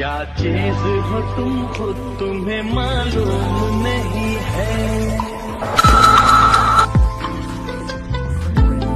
क्या चीज़ हो तुम खुद तुम्हें मालूम?